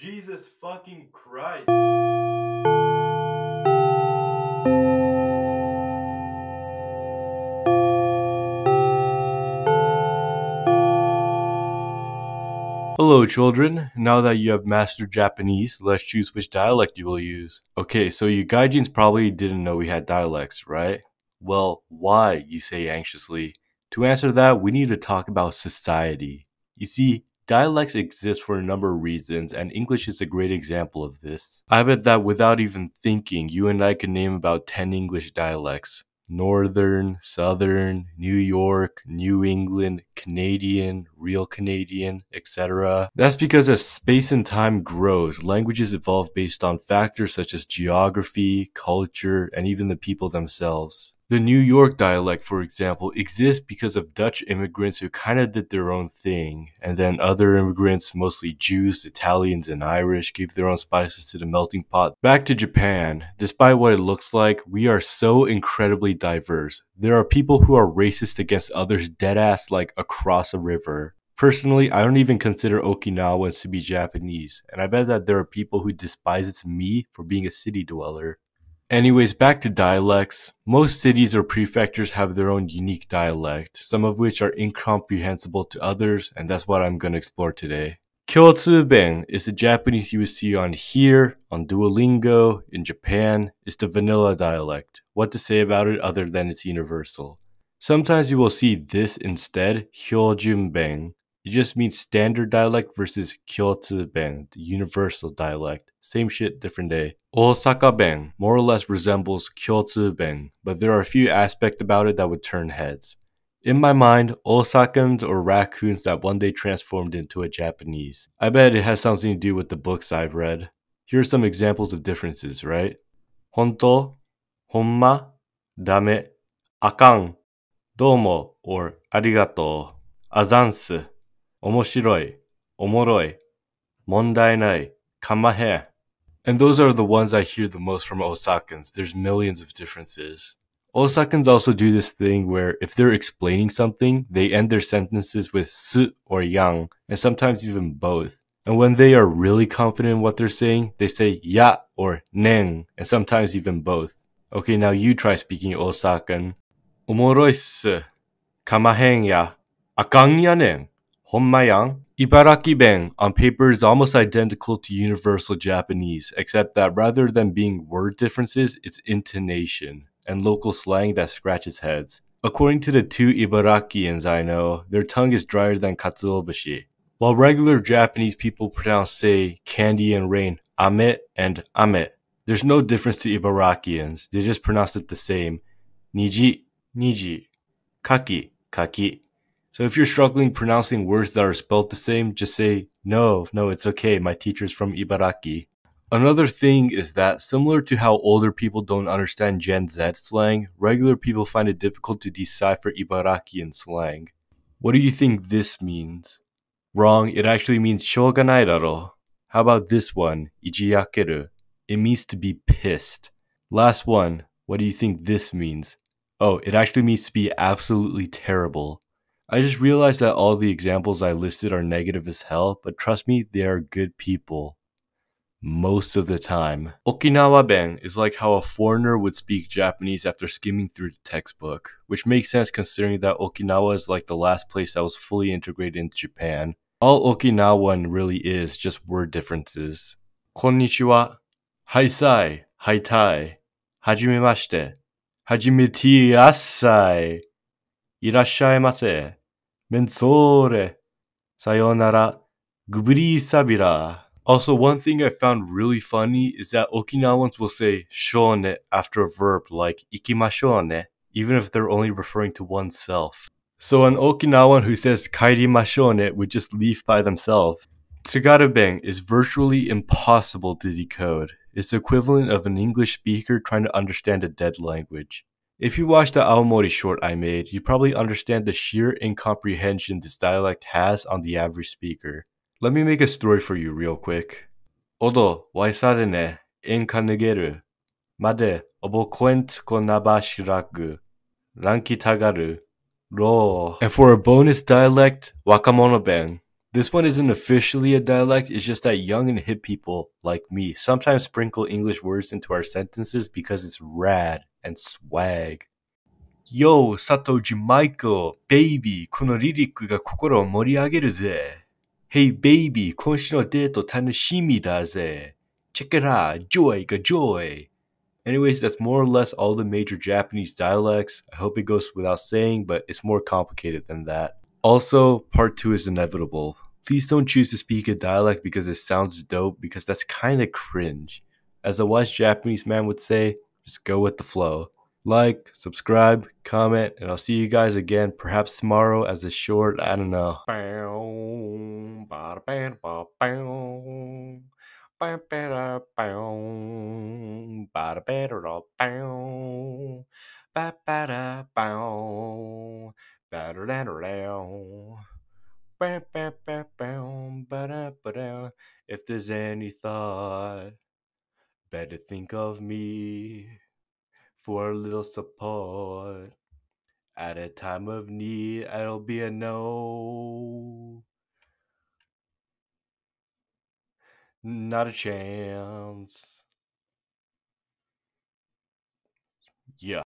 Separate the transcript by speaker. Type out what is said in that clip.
Speaker 1: Jesus fucking Christ. Hello children, now that you have mastered Japanese, let's choose which dialect you will use. Okay, so you gaijins probably didn't know we had dialects, right? Well, why, you say anxiously. To answer that, we need to talk about society. You see, dialects exist for a number of reasons, and English is a great example of this. I bet that without even thinking, you and I can name about 10 English dialects. Northern, Southern, New York, New England, Canadian, Real Canadian, etc. That's because as space and time grows, languages evolve based on factors such as geography, culture, and even the people themselves. The New York dialect, for example, exists because of Dutch immigrants who kind of did their own thing, and then other immigrants, mostly Jews, Italians, and Irish, gave their own spices to the melting pot. Back to Japan, despite what it looks like, we are so incredibly diverse. There are people who are racist against others deadass like across a river. Personally, I don't even consider Okinawans to be Japanese, and I bet that there are people who despise me for being a city dweller. Anyways, back to dialects. Most cities or prefectures have their own unique dialect, some of which are incomprehensible to others, and that's what I'm going to explore today. Kyotsuben is the Japanese you would see on here, on Duolingo, in Japan. It's the vanilla dialect. What to say about it other than it's universal? Sometimes you will see this instead, Hyojunben. It just means standard dialect versus Kyotsuben, the universal dialect. Same shit, different day. Osaka Ben more or less resembles Kyotsu Ben, but there are a few aspects about it that would turn heads. In my mind, Osakans or raccoons that one day transformed into a Japanese. I bet it has something to do with the books I've read. Here are some examples of differences, right? Honto, honma, dame, akan, domo, or arigato, azansu, omoshiroi, omoroi, mondai nai. And those are the ones I hear the most from Osakans. There's millions of differences. Osakans also do this thing where if they're explaining something, they end their sentences with su or yang, and sometimes even both. And when they are really confident in what they're saying, they say ya or neng, and sometimes even both. Okay, now you try speaking Osakan. Omoroi su. Kamahen ya. Akang ya nen. Honmayang. Ibaraki Ben on paper is almost identical to Universal Japanese, except that rather than being word differences, it's intonation and local slang that scratches heads. According to the two Ibarakians I know, their tongue is drier than katsuobushi. While regular Japanese people pronounce, say, candy and rain, ame and ame, there's no difference to Ibarakians. They just pronounce it the same. Niji, niji. Kaki, kaki. So if you're struggling pronouncing words that are spelled the same, just say, no, no, it's okay. My teacher's from Ibaraki. Another thing is that, similar to how older people don't understand Gen Z slang, regular people find it difficult to decipher Ibarakian slang. What do you think this means? Wrong, it actually means shoganai daro. How about this one, ijiyakeru? It means to be pissed. Last one, what do you think this means? Oh, it actually means to be absolutely terrible. I just realized that all the examples I listed are negative as hell, but trust me, they are good people. Most of the time. Okinawa Ben is like how a foreigner would speak Japanese after skimming through the textbook, which makes sense considering that Okinawa is like the last place that was fully integrated into Japan. All Okinawan really is just word differences. Konnichiwa, haisai, haitai, hajimemashite, hajimetiasai, irashaimase. Mensore. Sayonara. Gubri Also, one thing I found really funny is that Okinawans will say shone after a verb like ikimashone, even if they're only referring to oneself. So an Okinawan who says kairimashone would just leave by themselves. Tsugaru is virtually impossible to decode. It's the equivalent of an English speaker trying to understand a dead language. If you watch the Aomori short I made, you probably understand the sheer incomprehension this dialect has on the average speaker. Let me make a story for you real quick. Odo waisarene enkanugeru made obokoentsuko nabashiragu ranki tagaru ro. And for a bonus dialect, wakamono ben, This one isn't officially a dialect, it's just that young and hip people like me sometimes sprinkle English words into our sentences because it's rad and swag. Yo, Satoji Michael, baby, このリリックが心を盛り上げるぜ。Hey baby, 今週のデート楽しみだぜ。Check it out, joy が joy. Anyways, that's more or less all the major Japanese dialects. I hope it goes without saying, but it's more complicated than that. Also, part two is inevitable. Please don't choose to speak a dialect because it sounds dope, because that's kind of cringe. As a wise Japanese man would say, just go with the flow. Like, subscribe, comment, and I'll see you guys again, perhaps tomorrow as a short, I don't know. If there's any thought, better think of me for a little support. At a time of need, I'll be a no. Not a chance. Yeah.